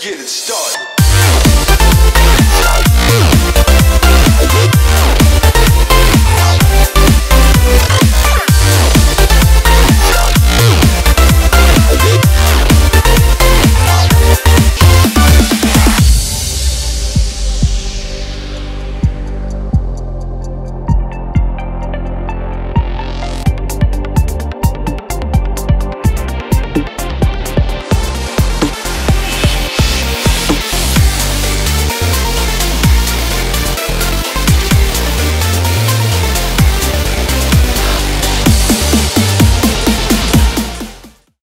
Get it started.